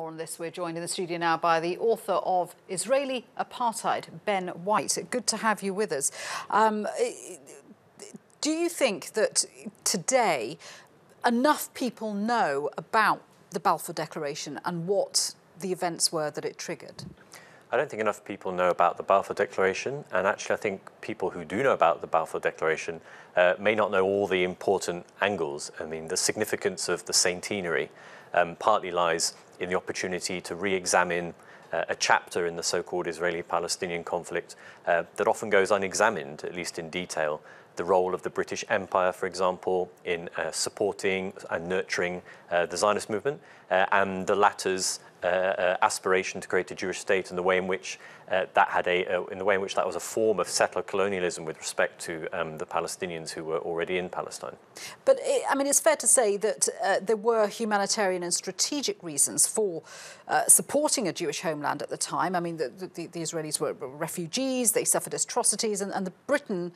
more on this. We're joined in the studio now by the author of Israeli Apartheid, Ben White. Good to have you with us. Um, do you think that today enough people know about the Balfour Declaration and what the events were that it triggered? I don't think enough people know about the Balfour Declaration, and actually, I think people who do know about the Balfour Declaration uh, may not know all the important angles. I mean, the significance of the centenary um, partly lies in the opportunity to re examine uh, a chapter in the so called Israeli Palestinian conflict uh, that often goes unexamined, at least in detail. The role of the British Empire, for example, in uh, supporting and nurturing uh, the Zionist movement, uh, and the latter's uh, uh, aspiration to create a Jewish state and the way in which uh, that had a, in the way in which that was a form of settler colonialism with respect to um, the Palestinians who were already in Palestine. But it, I mean, it's fair to say that there were humanitarian and strategic reasons for supporting a Jewish homeland at the time. I mean, the, the, the Israelis were refugees; they suffered atrocities, and, and the Britain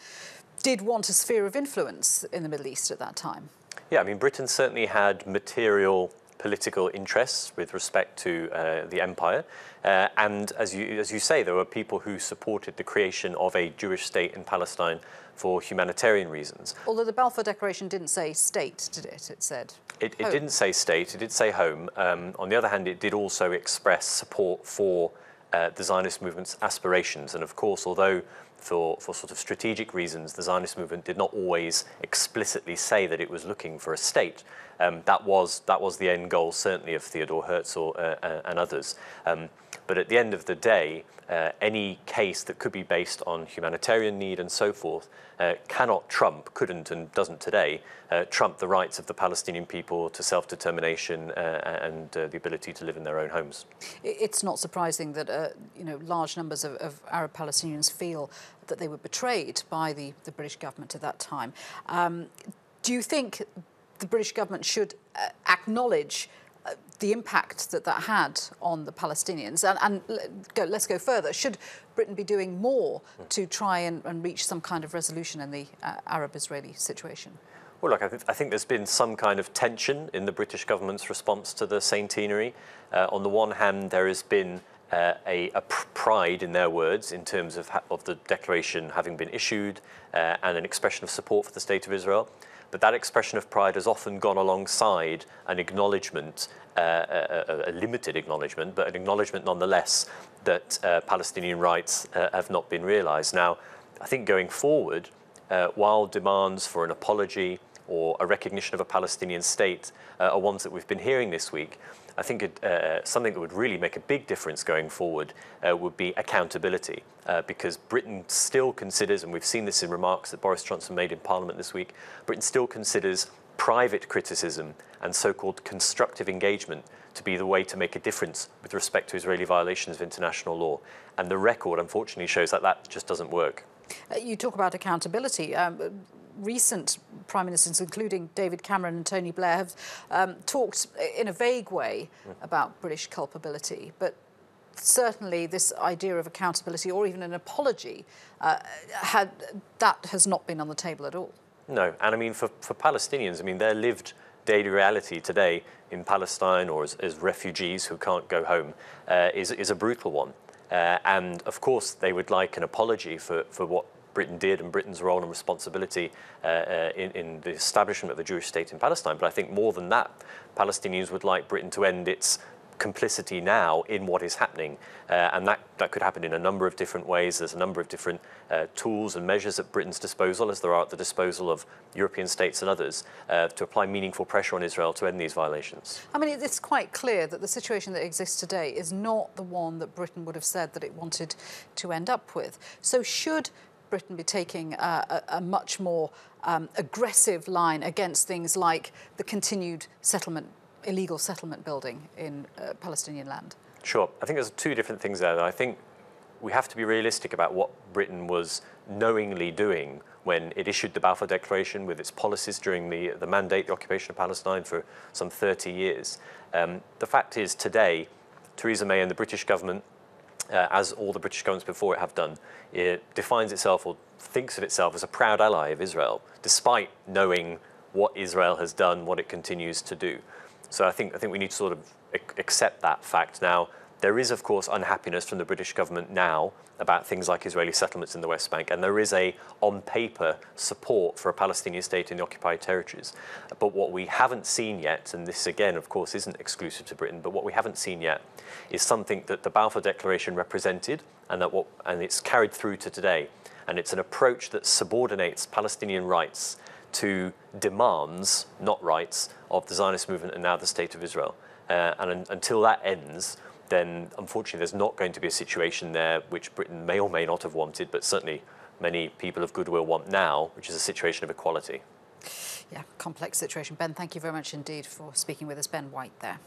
did want a sphere of influence in the Middle East at that time. Yeah, I mean, Britain certainly had material political interests with respect to uh, the empire. Uh, and as you, as you say, there were people who supported the creation of a Jewish state in Palestine for humanitarian reasons. Although the Balfour Declaration didn't say state, did it? It said. It, it didn't say state, it did say home. Um, on the other hand, it did also express support for uh, the Zionist movement's aspirations. And of course, although for, for sort of strategic reasons, the Zionist movement did not always explicitly say that it was looking for a state um, that was that was the end goal, certainly of Theodore Herzl uh, uh, and others. Um, but at the end of the day, uh, any case that could be based on humanitarian need and so forth uh, cannot trump, couldn't and doesn't today, uh, trump the rights of the Palestinian people to self-determination uh, and the ability to live in their own homes. It's not surprising that you know large numbers of, of, Arab Palestinians feel that they were betrayed by the, the British government at that time. Um, do you think the British government should uh, acknowledge uh, the impact that that had on the Palestinians. And, and go, let's go further. Should Britain be doing more to try and, and reach some kind of resolution in the uh, Arab-Israeli situation? Well, look, I, th I, think there's been some kind of tension in the British government's response to the centenary. Uh, on the one hand, there has been uh, a, a pride, in their words, in terms of, of the declaration having been issued uh, and an expression of support for the State of Israel but that expression of pride has often gone alongside an acknowledgement, uh, a, a, limited acknowledgement, but an acknowledgement nonetheless that uh, Palestinian rights uh, have not been realised. Now, I think going forward, uh, while demands for an apology or a recognition of a Palestinian state uh, are ones that we've been hearing this week, I think it, uh, something that would really make a big difference going forward uh, would be accountability, uh, because Britain still considers, and we've seen this in remarks that Boris Johnson made in Parliament this week, Britain still considers private criticism and so-called constructive engagement to be the way to make a difference with respect to Israeli violations of international law. And the record, unfortunately, shows that that just doesn't work. Uh, you talk about accountability. Um, recent prime ministers, including David Cameron and Tony Blair, have um, talked in a vague way about British culpability, but certainly this idea of accountability or even an apology uh, had, that has not been on the table at all. No, and I mean for, for Palestinians, I mean their lived daily reality today in Palestine or as, as refugees who can't go home uh, is, is a brutal one. Uh, and of course, they would like an apology for, for what Britain did and Britain's role and responsibility uh, uh, in, in, the establishment of the Jewish state in Palestine. But I think more than that, Palestinians would like Britain to end its complicity now in what is happening. Uh, and that, that could happen in a number of different ways. There's a number of different uh, tools and measures at Britain's disposal, as there are at the disposal of European states and others, uh, to apply meaningful pressure on Israel to end these violations. I mean, it's quite clear that the situation that exists today is not the one that Britain would have said that it wanted to end up with. So should Britain be taking a, a, a much more um, aggressive line against things like the continued settlement, illegal settlement building in uh, Palestinian land? Sure. I think there's two different things there. I think we have to be realistic about what Britain was knowingly doing when it issued the Balfour Declaration with its policies during the, the mandate, the occupation of Palestine for some 30 years. Um, the fact is today, Theresa May and the British government uh, as all the British governments before it have done, it defines itself or thinks of itself as a proud ally of Israel, despite knowing what Israel has done, what it continues to do. So I think, I think we need to sort of accept that fact. Now, there is, of course, unhappiness from the British government now about things like Israeli settlements in the West Bank, and there is a, on paper, support for a Palestinian state in the occupied territories. But what we haven't seen yet, and this again, of course, isn't exclusive to Britain, but what we haven't seen yet is something that the Balfour Declaration represented, and that what, and it's carried through to today, and it's an approach that subordinates Palestinian rights to demands, not rights, of the Zionist movement and now the State of Israel. Uh, and un- until that ends, then unfortunately there's not going to be a situation there which Britain may or may not have wanted, but certainly many people of goodwill want now, which is a situation of equality. Yeah, complex situation. Ben, thank you very much indeed for speaking with us. Ben White there.